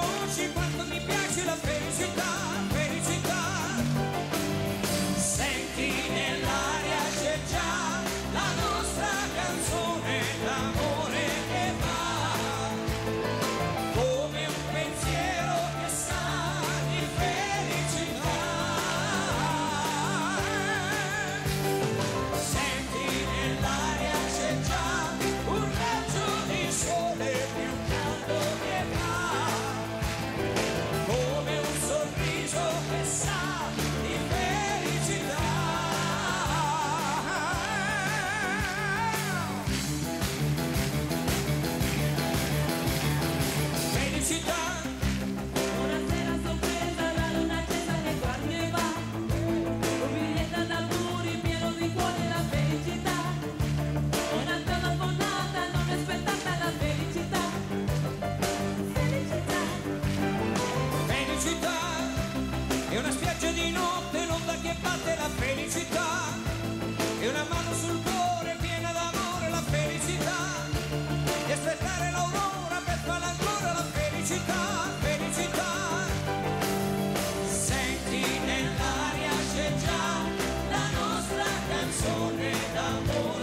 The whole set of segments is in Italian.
vou te soledad.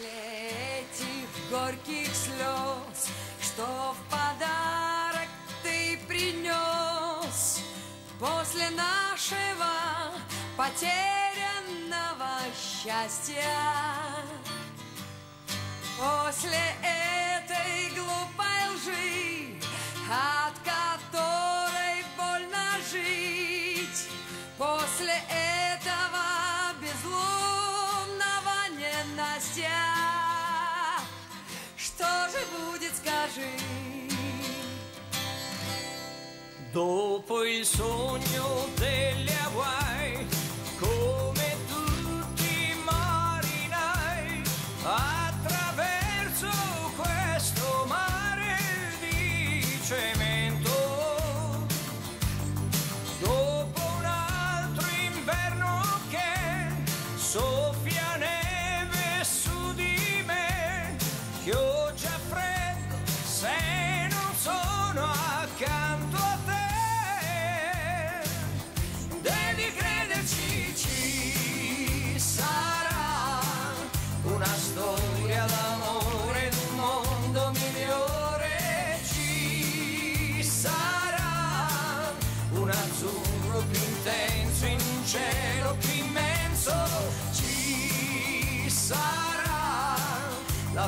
После этих горьких слез, что в подарок ты принес, после нашего потерянного счастья, после этой глупой лжи, от casi. Dopo il sogno delle aguate.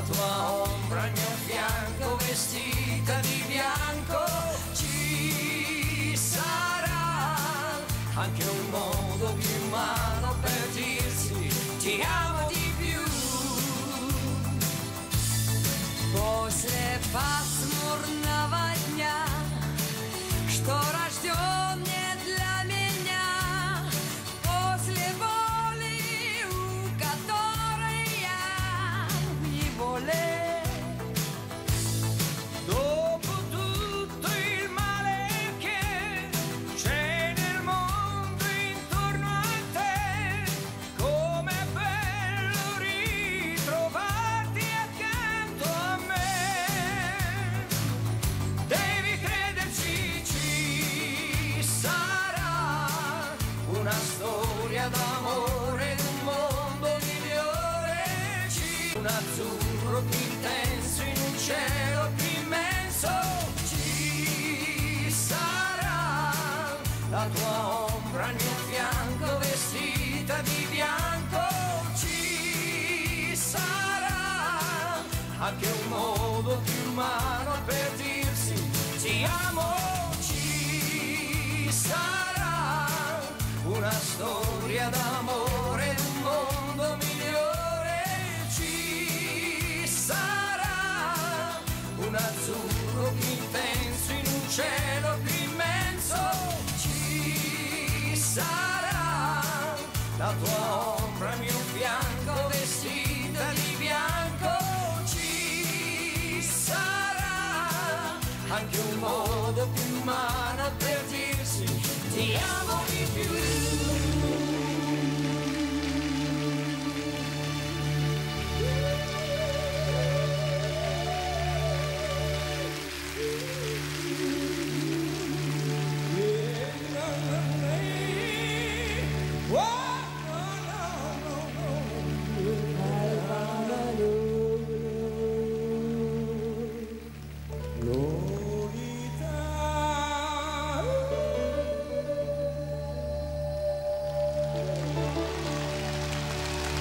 tua ombra al mio fianco vestita di bianco ci sarà anche un modo più umano per dirsi ti amo di più. Poi passa d'amore, un mondo migliore. Ci- Un azzurro più intenso in un cielo più immenso. Ci sarà la tua ombra al mio fianco vestita di bianco. Ci sarà anche un modo più umano storia d'amore, un mondo migliore. Ci sarà un azzurro intenso in un cielo più immenso. Ci sarà la tua ombra al mio fianco vestita di bianco. Ci sarà anche un modo più umano per dirsi ti amo di più.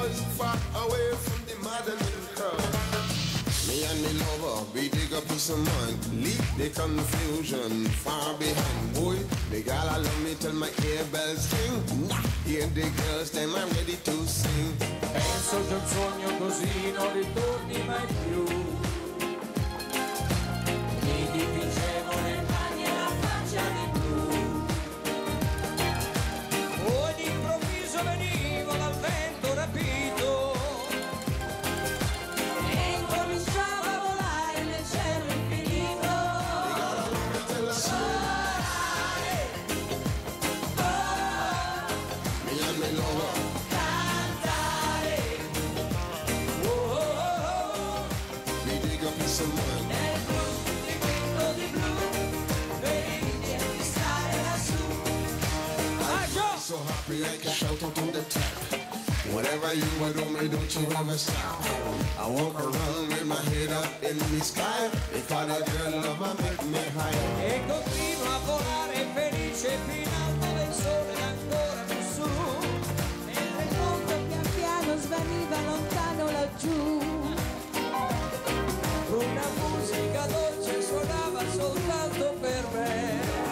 white far away from the maddening crowd. Me and me lover, we dig up piece of mind, leave the confusion far behind. Boy, the gal I love me till my ear bells ring. Nah, hear the girls, them I'm ready to sing. Penso che un sogno così non ritorni mai più. Whatever you will do, me don't you ever stop. I walk around with my head up in the sky because that girl love I make me high. E continuo a volare felice più in alto del sole ed ancora più su. Mentre il mondo pian piano svaniva lontano laggiù. Una musica dolce suonava soltanto per me.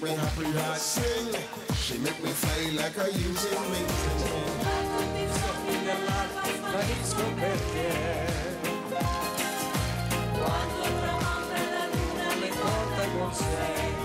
when I play I sing. She make me fly like a using me. Cuando el rompe la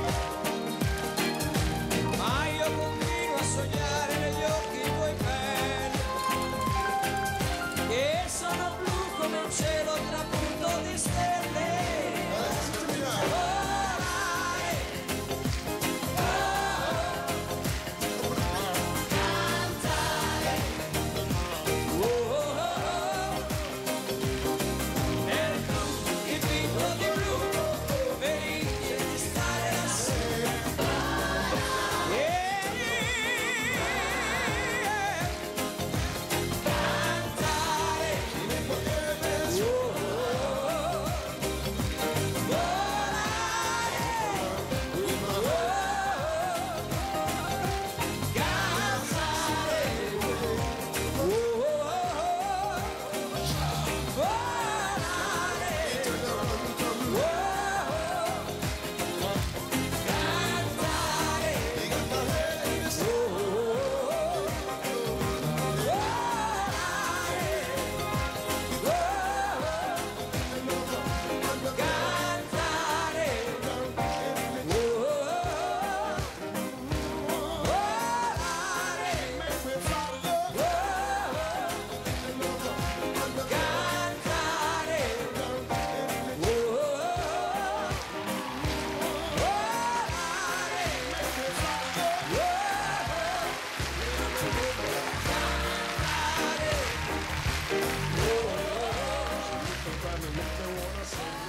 Another water